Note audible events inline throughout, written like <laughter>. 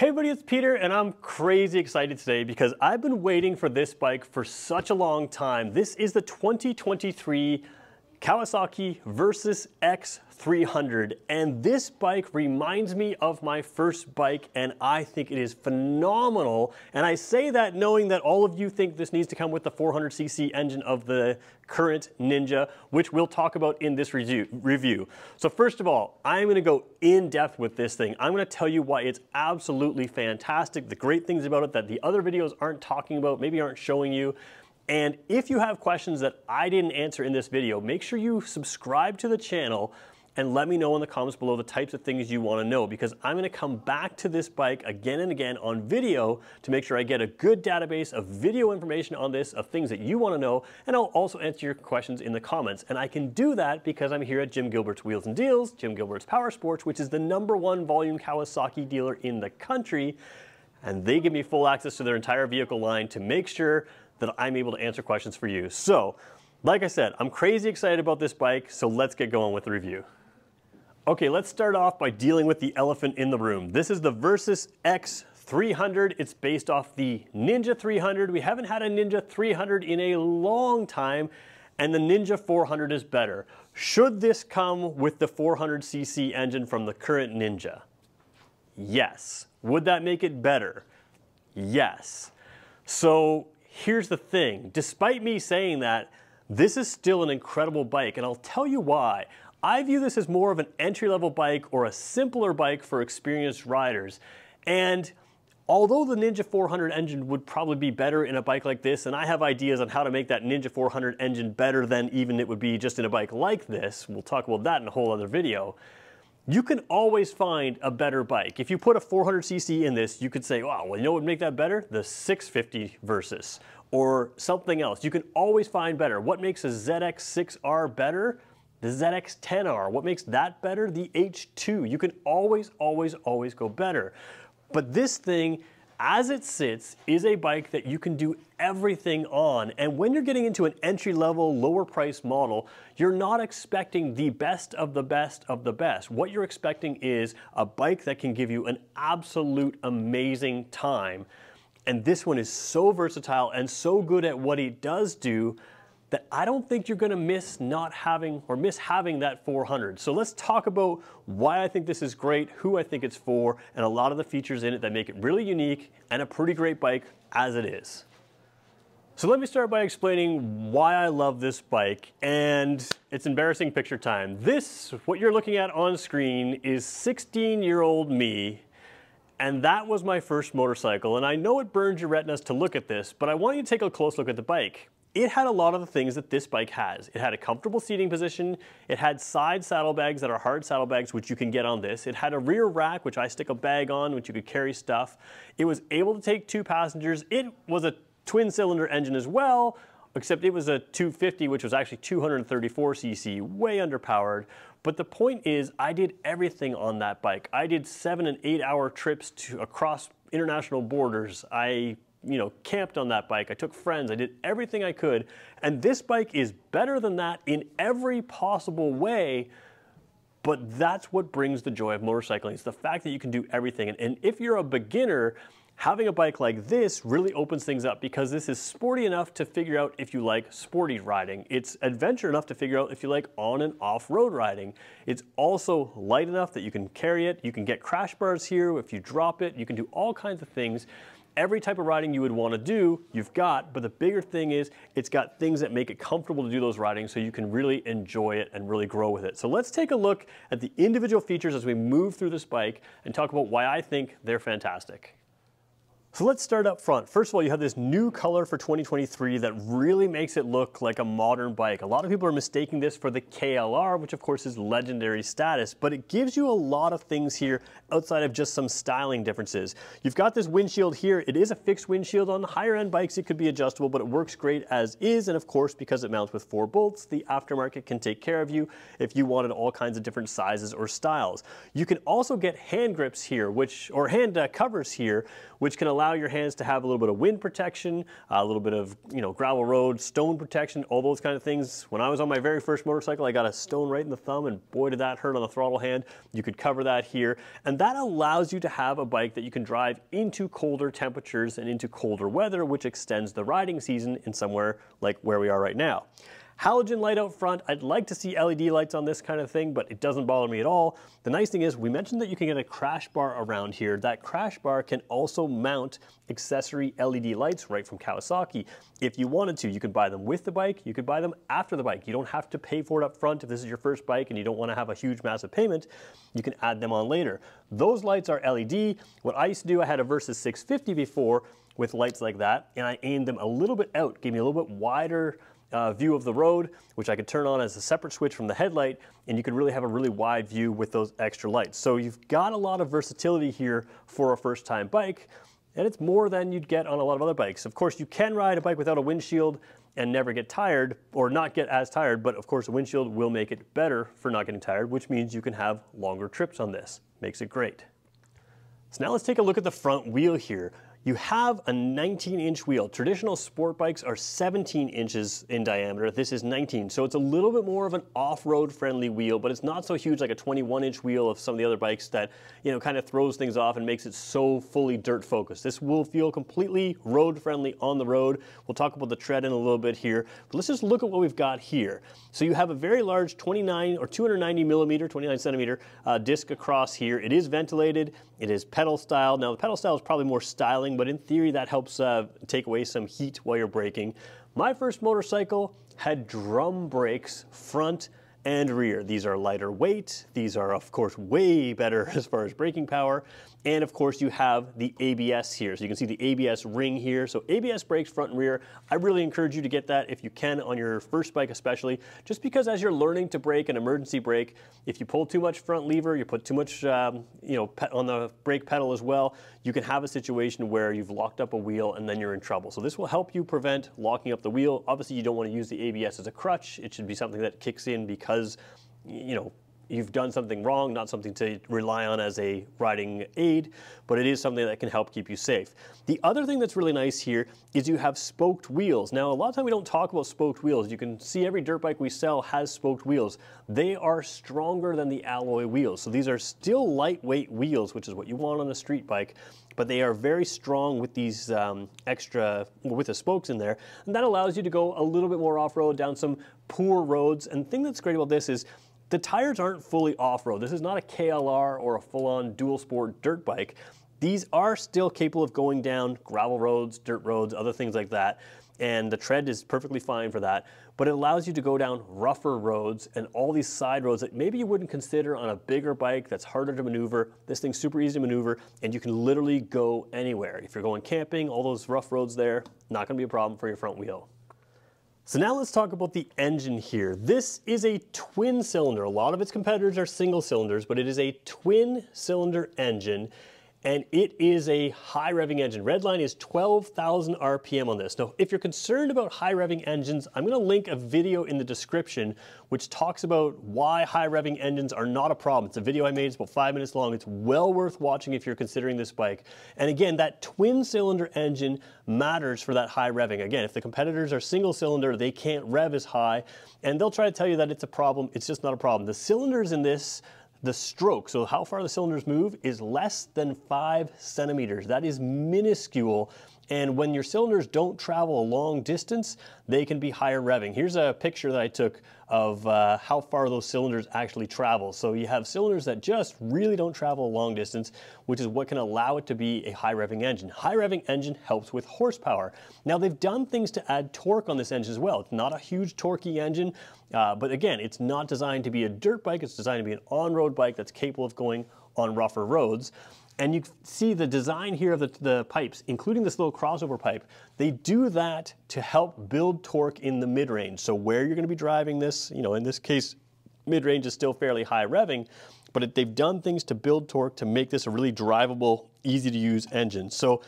Hey everybody, it's Peter and I'm crazy excited today because I've been waiting for this bike for such a long time. This is the 2023 Kawasaki Versys X300 and this bike reminds me of my first bike and I think it is phenomenal and I say that knowing that all of you think this needs to come with the 400cc engine of the current Ninja which we'll talk about in this review. So first of all I'm going to go in depth with this thing. I'm going to tell you why it's absolutely fantastic, the great things about it that the other videos aren't talking about, maybe aren't showing you. And if you have questions that I didn't answer in this video, make sure you subscribe to the channel and let me know in the comments below the types of things you want to know because I'm going to come back to this bike again and again on video to make sure I get a good database of video information on this, of things that you want to know, and I'll also answer your questions in the comments. And I can do that because I'm here at Jim Gilbert's Wheels and Deals, Jim Gilbert's Power Sports, which is the number one volume Kawasaki dealer in the country. And they give me full access to their entire vehicle line to make sure that I'm able to answer questions for you. So, like I said, I'm crazy excited about this bike, so let's get going with the review. Okay, let's start off by dealing with the elephant in the room. This is the Versys X300. It's based off the Ninja 300. We haven't had a Ninja 300 in a long time, and the Ninja 400 is better. Should this come with the 400cc engine from the current Ninja? Yes. Would that make it better? Yes. So Here's the thing, despite me saying that, this is still an incredible bike, and I'll tell you why. I view this as more of an entry-level bike or a simpler bike for experienced riders. And although the Ninja 400 engine would probably be better in a bike like this, and I have ideas on how to make that Ninja 400 engine better than even it would be just in a bike like this, we'll talk about that in a whole other video, you can always find a better bike. If you put a 400cc in this, you could say, wow, well, you know what would make that better? The 650 Versys or something else. You can always find better. What makes a ZX6R better? The ZX10R. What makes that better? The H2. You can always, always, always go better. But this thing as it sits is a bike that you can do everything on. And when you're getting into an entry level, lower price model, you're not expecting the best of the best of the best. What you're expecting is a bike that can give you an absolute amazing time. And this one is so versatile and so good at what it does do that I don't think you're gonna miss not having or miss having that 400. So let's talk about why I think this is great, who I think it's for, and a lot of the features in it that make it really unique and a pretty great bike as it is. So let me start by explaining why I love this bike and it's embarrassing picture time. This, what you're looking at on screen is 16 year old me and that was my first motorcycle. And I know it burns your retinas to look at this, but I want you to take a close look at the bike it had a lot of the things that this bike has. It had a comfortable seating position. It had side saddlebags that are hard saddlebags, which you can get on this. It had a rear rack, which I stick a bag on, which you could carry stuff. It was able to take two passengers. It was a twin cylinder engine as well, except it was a 250, which was actually 234 cc, way underpowered. But the point is, I did everything on that bike. I did seven and eight hour trips to across international borders. I you know, camped on that bike. I took friends. I did everything I could. And this bike is better than that in every possible way. But that's what brings the joy of motorcycling. It's the fact that you can do everything. And, and if you're a beginner, having a bike like this really opens things up because this is sporty enough to figure out if you like sporty riding. It's adventure enough to figure out if you like on and off road riding. It's also light enough that you can carry it. You can get crash bars here. If you drop it, you can do all kinds of things every type of riding you would want to do, you've got, but the bigger thing is it's got things that make it comfortable to do those ridings so you can really enjoy it and really grow with it. So let's take a look at the individual features as we move through this bike and talk about why I think they're fantastic. So let's start up front. First of all, you have this new color for 2023 that really makes it look like a modern bike. A lot of people are mistaking this for the KLR, which of course is legendary status, but it gives you a lot of things here outside of just some styling differences. You've got this windshield here. It is a fixed windshield. On the higher end bikes, it could be adjustable, but it works great as is. And of course, because it mounts with four bolts, the aftermarket can take care of you if you wanted all kinds of different sizes or styles. You can also get hand grips here, which or hand uh, covers here, which can allow allow your hands to have a little bit of wind protection, a little bit of you know gravel road, stone protection, all those kind of things. When I was on my very first motorcycle, I got a stone right in the thumb and boy did that hurt on the throttle hand. You could cover that here. And that allows you to have a bike that you can drive into colder temperatures and into colder weather, which extends the riding season in somewhere like where we are right now. Halogen light out front, I'd like to see LED lights on this kind of thing, but it doesn't bother me at all. The nice thing is we mentioned that you can get a crash bar around here. That crash bar can also mount accessory LED lights right from Kawasaki. If you wanted to, you could buy them with the bike, you could buy them after the bike. You don't have to pay for it up front if this is your first bike and you don't want to have a huge massive payment, you can add them on later. Those lights are LED. What I used to do, I had a Versys 650 before with lights like that, and I aimed them a little bit out, gave me a little bit wider uh, view of the road, which I could turn on as a separate switch from the headlight, and you could really have a really wide view with those extra lights. So you've got a lot of versatility here for a first time bike, and it's more than you'd get on a lot of other bikes. Of course, you can ride a bike without a windshield and never get tired, or not get as tired, but of course a windshield will make it better for not getting tired, which means you can have longer trips on this. Makes it great. So now let's take a look at the front wheel here you have a 19 inch wheel. Traditional sport bikes are 17 inches in diameter. This is 19. So it's a little bit more of an off-road friendly wheel, but it's not so huge like a 21 inch wheel of some of the other bikes that, you know, kind of throws things off and makes it so fully dirt focused. This will feel completely road friendly on the road. We'll talk about the tread in a little bit here, but let's just look at what we've got here. So you have a very large 29 or 290 millimeter, 29 centimeter uh, disc across here. It is ventilated. It is petal style. Now the petal style is probably more styling but in theory that helps uh, take away some heat while you're braking. My first motorcycle had drum brakes front and rear. These are lighter weight. These are, of course, way better <laughs> as far as braking power. And of course, you have the ABS here. So you can see the ABS ring here. So ABS brakes front and rear. I really encourage you to get that if you can on your first bike especially, just because as you're learning to brake an emergency brake, if you pull too much front lever, you put too much um, you know, on the brake pedal as well, you can have a situation where you've locked up a wheel and then you're in trouble. So this will help you prevent locking up the wheel. Obviously, you don't want to use the ABS as a crutch. It should be something that kicks in because you know, you've done something wrong, not something to rely on as a riding aid, but it is something that can help keep you safe. The other thing that's really nice here is you have spoked wheels. Now, a lot of time we don't talk about spoked wheels. You can see every dirt bike we sell has spoked wheels. They are stronger than the alloy wheels. So these are still lightweight wheels, which is what you want on a street bike, but they are very strong with these um, extra, with the spokes in there. And that allows you to go a little bit more off-road down some poor roads. And the thing that's great about this is the tires aren't fully off-road. This is not a KLR or a full-on dual sport dirt bike. These are still capable of going down gravel roads, dirt roads, other things like that. And the tread is perfectly fine for that. But it allows you to go down rougher roads and all these side roads that maybe you wouldn't consider on a bigger bike that's harder to maneuver. This thing's super easy to maneuver and you can literally go anywhere. If you're going camping, all those rough roads there, not gonna be a problem for your front wheel. So now let's talk about the engine here. This is a twin cylinder. A lot of its competitors are single cylinders, but it is a twin cylinder engine and it is a high revving engine. Redline is 12,000 RPM on this. Now, if you're concerned about high revving engines, I'm gonna link a video in the description which talks about why high revving engines are not a problem. It's a video I made, it's about five minutes long. It's well worth watching if you're considering this bike. And again, that twin cylinder engine matters for that high revving. Again, if the competitors are single cylinder, they can't rev as high, and they'll try to tell you that it's a problem. It's just not a problem. The cylinders in this the stroke, so how far the cylinders move, is less than five centimeters. That is minuscule and when your cylinders don't travel a long distance, they can be higher revving. Here's a picture that I took of uh, how far those cylinders actually travel. So you have cylinders that just really don't travel a long distance, which is what can allow it to be a high revving engine. High revving engine helps with horsepower. Now they've done things to add torque on this engine as well. It's not a huge torquey engine, uh, but again, it's not designed to be a dirt bike. It's designed to be an on-road bike that's capable of going on rougher roads. And you see the design here of the, the, pipes, including this little crossover pipe, they do that to help build torque in the mid-range. So where you're gonna be driving this, you know, in this case, mid-range is still fairly high revving, but it, they've done things to build torque to make this a really drivable, easy to use engine. So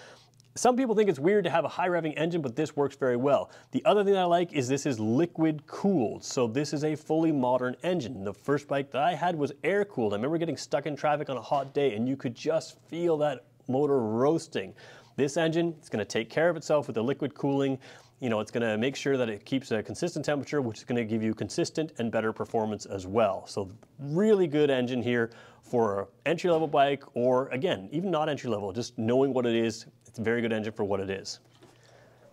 some people think it's weird to have a high revving engine, but this works very well. The other thing I like is this is liquid cooled. So this is a fully modern engine. The first bike that I had was air cooled. I remember getting stuck in traffic on a hot day and you could just feel that motor roasting. This engine is going to take care of itself with the liquid cooling. You know, it's going to make sure that it keeps a consistent temperature, which is going to give you consistent and better performance as well. So really good engine here for entry-level bike or, again, even not entry-level, just knowing what it is. It's a very good engine for what it is.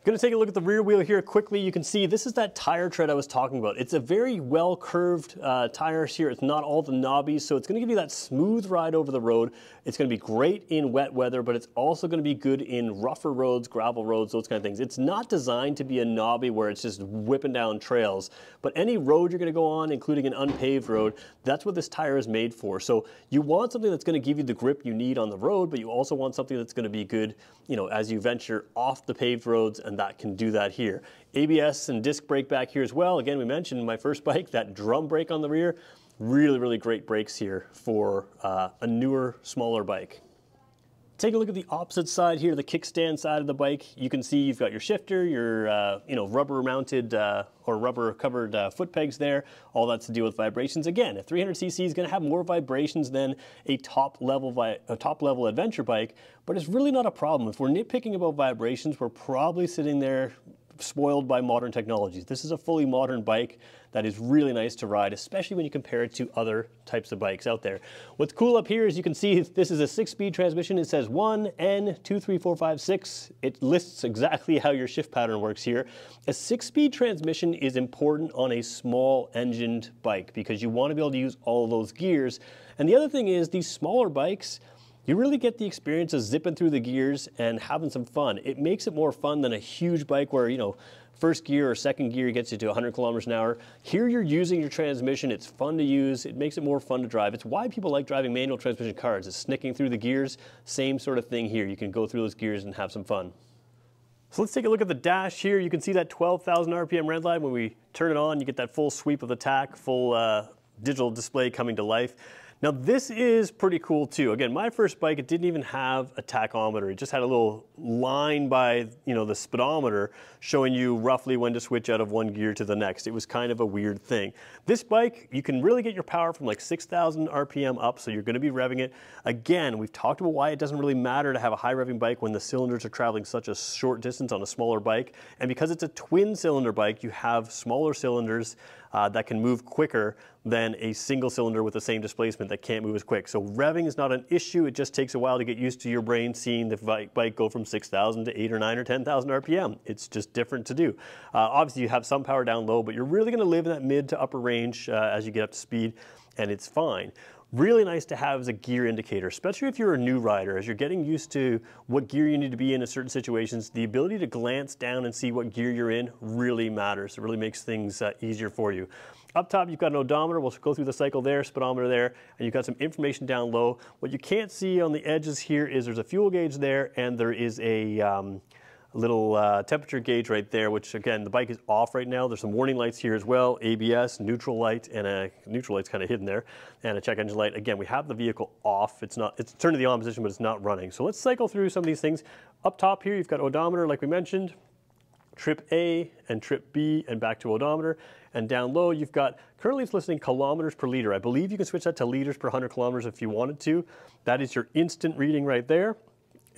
Going to take a look at the rear wheel here quickly. You can see this is that tire tread I was talking about. It's a very well curved uh, tires here. It's not all the knobbies, so it's going to give you that smooth ride over the road. It's going to be great in wet weather, but it's also going to be good in rougher roads, gravel roads, those kind of things. It's not designed to be a knobby where it's just whipping down trails, but any road you're going to go on, including an unpaved road, that's what this tire is made for. So you want something that's going to give you the grip you need on the road, but you also want something that's going to be good, you know, as you venture off the paved roads and that can do that here. ABS and disc brake back here as well. Again, we mentioned my first <laughs> bike, that drum brake on the rear. Really, really great brakes here for uh, a newer, smaller bike. Take a look at the opposite side here, the kickstand side of the bike. You can see you've got your shifter, your uh, you know rubber mounted uh, or rubber covered uh, foot pegs there. All that's to deal with vibrations. Again, a 300cc is going to have more vibrations than a top level a top level adventure bike, but it's really not a problem. If we're nitpicking about vibrations, we're probably sitting there spoiled by modern technologies. This is a fully modern bike that is really nice to ride, especially when you compare it to other types of bikes out there. What's cool up here is you can see this is a six-speed transmission. It says 1, N, 2, 3, 4, 5, 6. It lists exactly how your shift pattern works here. A six-speed transmission is important on a small engined bike because you want to be able to use all those gears. And the other thing is these smaller bikes, you really get the experience of zipping through the gears and having some fun. It makes it more fun than a huge bike where, you know, first gear or second gear gets you to 100 kilometers an hour. Here you're using your transmission. It's fun to use. It makes it more fun to drive. It's why people like driving manual transmission cars. It's snicking through the gears. Same sort of thing here. You can go through those gears and have some fun. So let's take a look at the dash here. You can see that 12,000 RPM red light. When we turn it on, you get that full sweep of the tach, full uh, digital display coming to life. Now this is pretty cool too. Again, my first bike, it didn't even have a tachometer. It just had a little line by you know the speedometer showing you roughly when to switch out of one gear to the next. It was kind of a weird thing. This bike, you can really get your power from like 6,000 RPM up, so you're gonna be revving it. Again, we've talked about why it doesn't really matter to have a high revving bike when the cylinders are traveling such a short distance on a smaller bike. And because it's a twin cylinder bike, you have smaller cylinders uh, that can move quicker than a single cylinder with the same displacement that can't move as quick. So revving is not an issue. It just takes a while to get used to your brain seeing the bike go from 6,000 to 8 or 9 or 10,000 RPM. It's just different to do. Uh, obviously, you have some power down low, but you're really going to live in that mid to upper range uh, as you get up to speed, and it's fine really nice to have as a gear indicator, especially if you're a new rider. As you're getting used to what gear you need to be in in certain situations, the ability to glance down and see what gear you're in really matters. It really makes things uh, easier for you. Up top, you've got an odometer. We'll go through the cycle there, speedometer there, and you've got some information down low. What you can't see on the edges here is there's a fuel gauge there, and there is a um, little uh, temperature gauge right there, which again, the bike is off right now. There's some warning lights here as well, ABS, neutral light, and a neutral light's kind of hidden there, and a check engine light. Again, we have the vehicle off. It's not, it's turned to the on position, but it's not running. So let's cycle through some of these things. Up top here, you've got odometer, like we mentioned, trip A and trip B and back to odometer. And down low, you've got, currently it's listing kilometers per liter. I believe you can switch that to liters per 100 kilometers if you wanted to. That is your instant reading right there.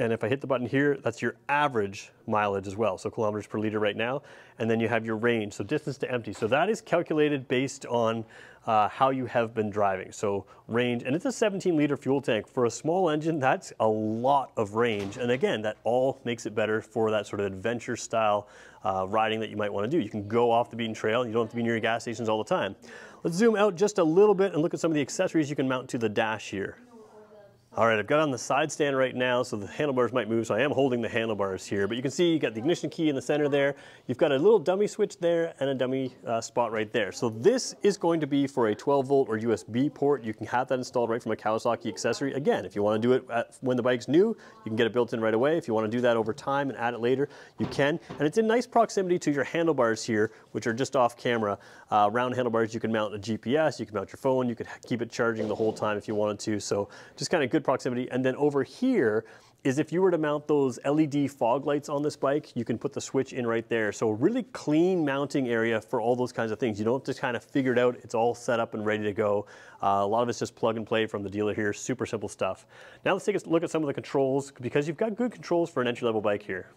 And if I hit the button here, that's your average mileage as well. So kilometers per liter right now. And then you have your range, so distance to empty. So that is calculated based on uh, how you have been driving. So range, and it's a 17 liter fuel tank. For a small engine, that's a lot of range. And again, that all makes it better for that sort of adventure style uh, riding that you might want to do. You can go off the beaten trail. You don't have to be near your gas stations all the time. Let's zoom out just a little bit and look at some of the accessories you can mount to the dash here. All right, I've got on the side stand right now, so the handlebars might move, so I am holding the handlebars here. But you can see you got the ignition key in the center there. You've got a little dummy switch there and a dummy uh, spot right there. So this is going to be for a 12 volt or USB port. You can have that installed right from a Kawasaki accessory. Again, if you want to do it at, when the bike's new, you can get it built in right away. If you want to do that over time and add it later, you can. And it's in nice proximity to your handlebars here, which are just off camera. Uh, round handlebars, you can mount a GPS, you can mount your phone, you could keep it charging the whole time if you wanted to. So just kind of good good proximity. And then over here, is if you were to mount those LED fog lights on this bike, you can put the switch in right there. So really clean mounting area for all those kinds of things. You don't have to kind of figure it out. It's all set up and ready to go. Uh, a lot of it's just plug and play from the dealer here. Super simple stuff. Now let's take a look at some of the controls because you've got good controls for an entry level bike here.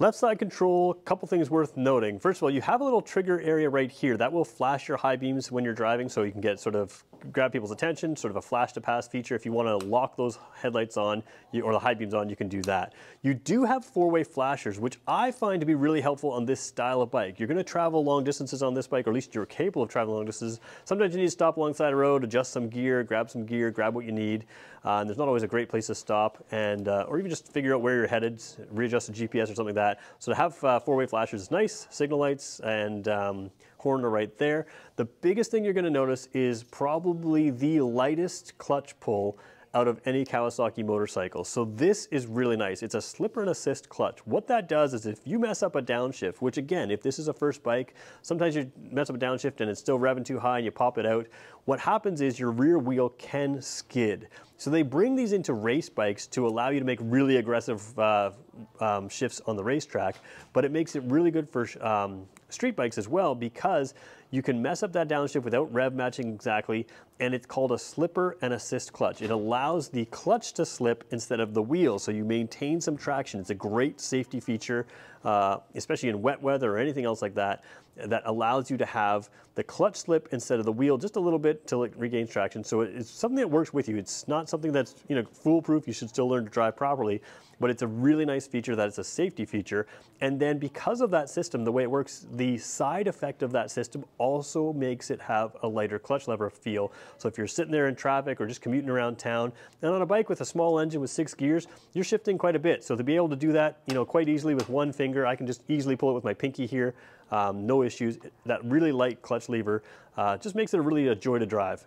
Left side control, couple things worth noting. First of all, you have a little trigger area right here. That will flash your high beams when you're driving so you can get sort of grab people's attention, sort of a flash to pass feature. If you want to lock those headlights on you, or the high beams on, you can do that. You do have four-way flashers, which I find to be really helpful on this style of bike. You're going to travel long distances on this bike, or at least you're capable of traveling long distances. Sometimes you need to stop alongside a road, adjust some gear, grab some gear, grab what you need. Uh, and there's not always a great place to stop, and uh, or even just figure out where you're headed, readjust the GPS or something like that. So to have uh, four-way flashers is nice, signal lights, and um, horn are right there. The biggest thing you're going to notice is probably the lightest clutch pull out of any Kawasaki motorcycle. So this is really nice. It's a slipper and assist clutch. What that does is if you mess up a downshift, which again, if this is a first bike, sometimes you mess up a downshift and it's still revving too high and you pop it out. What happens is your rear wheel can skid. So they bring these into race bikes to allow you to make really aggressive uh, um, shifts on the racetrack, but it makes it really good for um, street bikes as well because you can mess up that downshift without rev matching exactly, and it's called a slipper and assist clutch. It allows the clutch to slip instead of the wheel, so you maintain some traction. It's a great safety feature, uh, especially in wet weather or anything else like that, that allows you to have the clutch slip instead of the wheel just a little bit till it regains traction. So it's something that works with you. It's not something that's you know foolproof. You should still learn to drive properly, but it's a really nice feature that it's a safety feature. And then because of that system, the way it works, the side effect of that system also makes it have a lighter clutch lever feel. So if you're sitting there in traffic or just commuting around town, and on a bike with a small engine with six gears, you're shifting quite a bit. So to be able to do that, you know, quite easily with one finger, I can just easily pull it with my pinky here. Um, no issues. That really light clutch lever uh, just makes it really a joy to drive.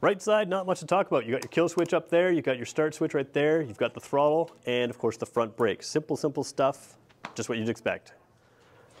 Right side, not much to talk about. You got your kill switch up there, you've got your start switch right there, you've got the throttle, and of course the front brake. Simple, simple stuff, just what you'd expect.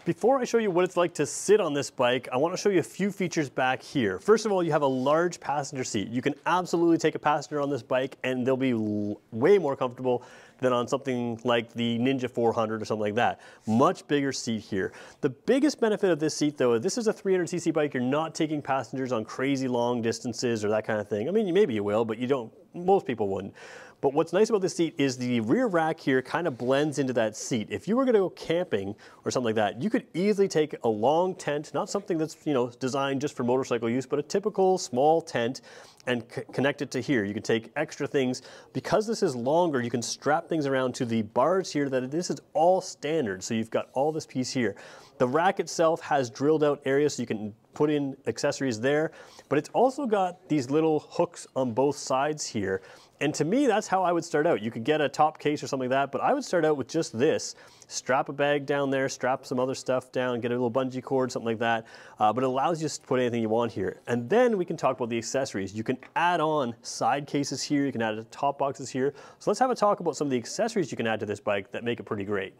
Before I show you what it's like to sit on this bike, I want to show you a few features back here. First of all, you have a large passenger seat. You can absolutely take a passenger on this bike and they'll be way more comfortable than on something like the Ninja 400 or something like that. Much bigger seat here. The biggest benefit of this seat though, this is a 300cc bike, you're not taking passengers on crazy long distances or that kind of thing. I mean, maybe you will, but you don't, most people wouldn't. But what's nice about this seat is the rear rack here kind of blends into that seat. If you were gonna go camping or something like that, you could easily take a long tent, not something that's you know designed just for motorcycle use, but a typical small tent and connect it to here. You can take extra things. Because this is longer, you can strap things around to the bars here that this is all standard. So you've got all this piece here. The rack itself has drilled out areas so you can put in accessories there, but it's also got these little hooks on both sides here and to me, that's how I would start out. You could get a top case or something like that, but I would start out with just this. Strap a bag down there, strap some other stuff down, get a little bungee cord, something like that. Uh, but it allows you to put anything you want here. And then we can talk about the accessories. You can add on side cases here, you can add top boxes here. So let's have a talk about some of the accessories you can add to this bike that make it pretty great.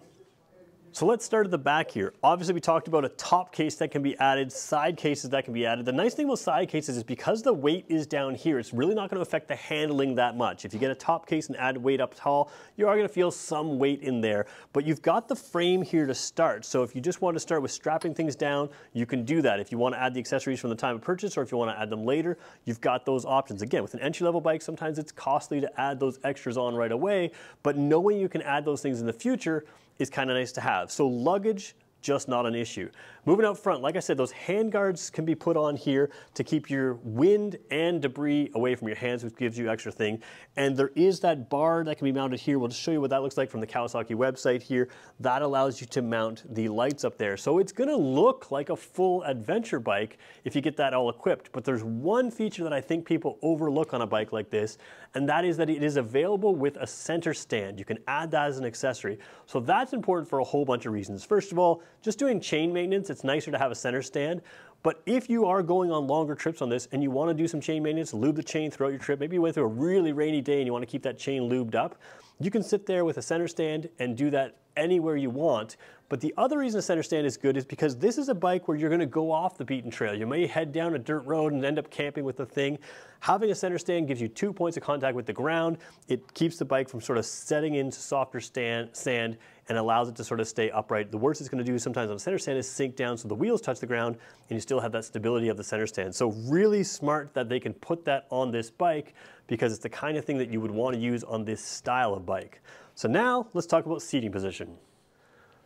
So let's start at the back here. Obviously we talked about a top case that can be added, side cases that can be added. The nice thing about side cases is because the weight is down here, it's really not gonna affect the handling that much. If you get a top case and add weight up tall, you are gonna feel some weight in there, but you've got the frame here to start. So if you just want to start with strapping things down, you can do that. If you wanna add the accessories from the time of purchase or if you wanna add them later, you've got those options. Again, with an entry-level bike, sometimes it's costly to add those extras on right away, but knowing you can add those things in the future, is kind of nice to have. So luggage, just not an issue. Moving out front, like I said, those hand guards can be put on here to keep your wind and debris away from your hands, which gives you extra thing. And there is that bar that can be mounted here. We'll just show you what that looks like from the Kawasaki website here. That allows you to mount the lights up there. So it's gonna look like a full adventure bike if you get that all equipped. But there's one feature that I think people overlook on a bike like this, and that is that it is available with a center stand. You can add that as an accessory. So that's important for a whole bunch of reasons. First of all, just doing chain maintenance, it's nicer to have a center stand. But if you are going on longer trips on this and you want to do some chain maintenance, lube the chain throughout your trip, maybe you went through a really rainy day and you want to keep that chain lubed up, you can sit there with a center stand and do that anywhere you want. But the other reason a center stand is good is because this is a bike where you're going to go off the beaten trail. You may head down a dirt road and end up camping with the thing. Having a center stand gives you two points of contact with the ground. It keeps the bike from sort of setting into softer stand, sand and allows it to sort of stay upright. The worst it's going to do sometimes on a center stand is sink down so the wheels touch the ground and you still have that stability of the center stand. So really smart that they can put that on this bike because it's the kind of thing that you would want to use on this style of bike. So now let's talk about seating position.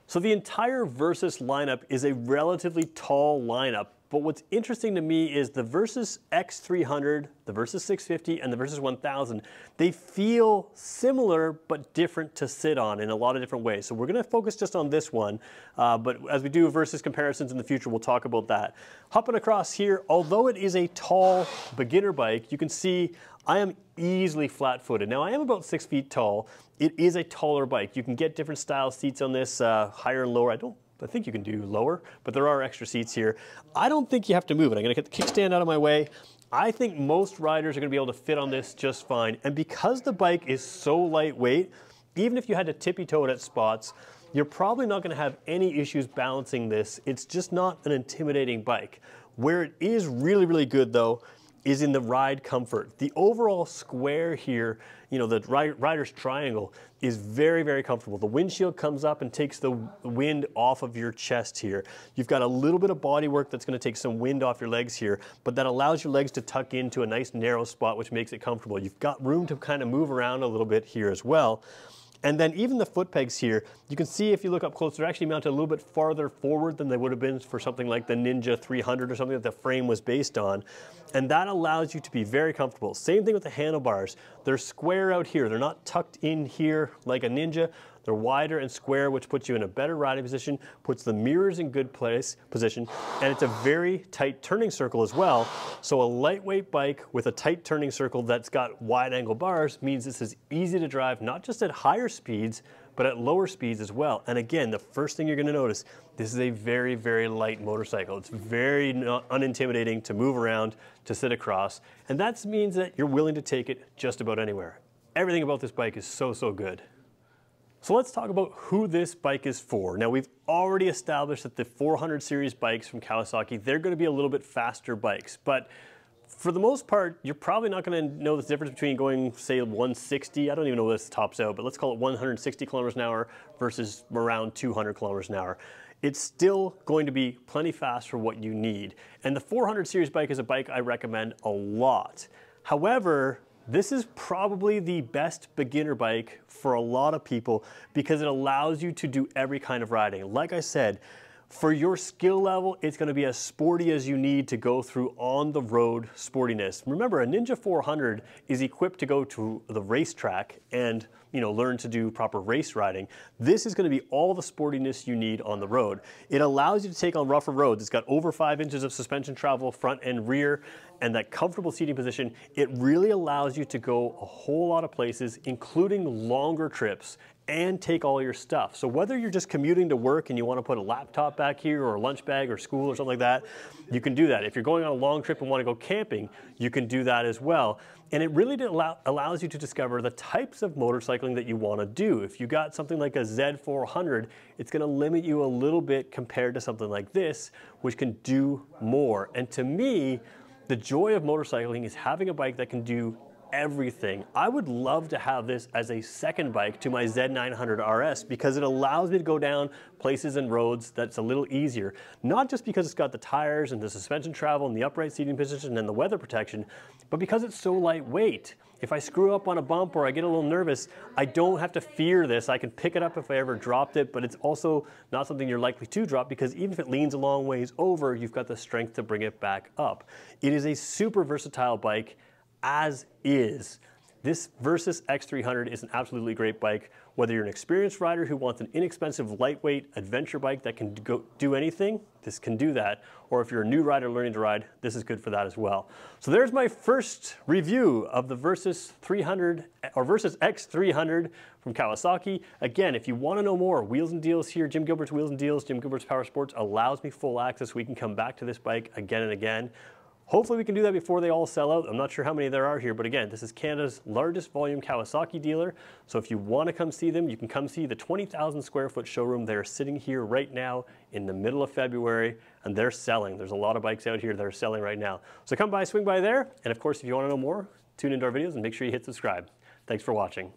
So the entire Versys lineup is a relatively tall lineup, but what's interesting to me is the Versys X300, the Versys 650, and the Versys 1000, they feel similar but different to sit on in a lot of different ways. So we're gonna focus just on this one, uh, but as we do Versys comparisons in the future, we'll talk about that. Hopping across here, although it is a tall beginner bike, you can see I am easily flat-footed. Now I am about six feet tall. It is a taller bike. You can get different style seats on this, uh, higher and lower. I don't I think you can do lower, but there are extra seats here. I don't think you have to move it. I'm gonna get the kickstand out of my way. I think most riders are gonna be able to fit on this just fine. And because the bike is so lightweight, even if you had to tippy toe it at spots, you're probably not gonna have any issues balancing this. It's just not an intimidating bike. Where it is really, really good though, is in the ride comfort. The overall square here, you know, the rider's triangle is very, very comfortable. The windshield comes up and takes the wind off of your chest here. You've got a little bit of body work that's gonna take some wind off your legs here, but that allows your legs to tuck into a nice narrow spot, which makes it comfortable. You've got room to kind of move around a little bit here as well. And then even the foot pegs here, you can see if you look up close, they're actually mounted a little bit farther forward than they would have been for something like the Ninja 300 or something that the frame was based on. And that allows you to be very comfortable. Same thing with the handlebars. They're square out here. They're not tucked in here like a Ninja. They're wider and square, which puts you in a better riding position, puts the mirrors in good place position, and it's a very tight turning circle as well. So a lightweight bike with a tight turning circle that's got wide angle bars means this is easy to drive, not just at higher speeds, but at lower speeds as well. And again, the first thing you're gonna notice, this is a very, very light motorcycle. It's very unintimidating to move around, to sit across, and that means that you're willing to take it just about anywhere. Everything about this bike is so, so good. So let's talk about who this bike is for. Now we've already established that the 400 series bikes from Kawasaki, they're gonna be a little bit faster bikes, but for the most part, you're probably not gonna know the difference between going, say, 160, I don't even know what this tops out, but let's call it 160 kilometers an hour versus around 200 kilometers an hour. It's still going to be plenty fast for what you need. And the 400 series bike is a bike I recommend a lot. However, this is probably the best beginner bike for a lot of people because it allows you to do every kind of riding. Like I said, for your skill level, it's gonna be as sporty as you need to go through on the road sportiness. Remember, a Ninja 400 is equipped to go to the racetrack and you know, learn to do proper race riding. This is gonna be all the sportiness you need on the road. It allows you to take on rougher roads. It's got over five inches of suspension travel front and rear and that comfortable seating position. It really allows you to go a whole lot of places, including longer trips and take all your stuff. So whether you're just commuting to work and you want to put a laptop back here or a lunch bag or school or something like that, you can do that. If you're going on a long trip and want to go camping, you can do that as well. And it really allow, allows you to discover the types of motorcycling that you want to do. If you got something like a Z400, it's going to limit you a little bit compared to something like this, which can do more. And to me, the joy of motorcycling is having a bike that can do everything. I would love to have this as a second bike to my Z900 RS because it allows me to go down places and roads that's a little easier. Not just because it's got the tires and the suspension travel and the upright seating position and the weather protection, but because it's so lightweight. If I screw up on a bump or I get a little nervous, I don't have to fear this. I can pick it up if I ever dropped it, but it's also not something you're likely to drop because even if it leans a long ways over, you've got the strength to bring it back up. It is a super versatile bike as is. this Versys X300 is an absolutely great bike. Whether you're an experienced rider who wants an inexpensive, lightweight adventure bike that can go, do anything, this can do that. Or if you're a new rider learning to ride, this is good for that as well. So there's my first review of the Versys 300 or Versys X300 from Kawasaki. Again, if you want to know more, Wheels and Deals here, Jim Gilbert's Wheels and Deals, Jim Gilbert's Power Sports allows me full access. We can come back to this bike again and again. Hopefully we can do that before they all sell out. I'm not sure how many there are here, but again, this is Canada's largest volume Kawasaki dealer. So if you want to come see them, you can come see the 20,000 square foot showroom. They're sitting here right now in the middle of February and they're selling. There's a lot of bikes out here that are selling right now. So come by, swing by there. And of course, if you want to know more, tune into our videos and make sure you hit subscribe. Thanks for watching.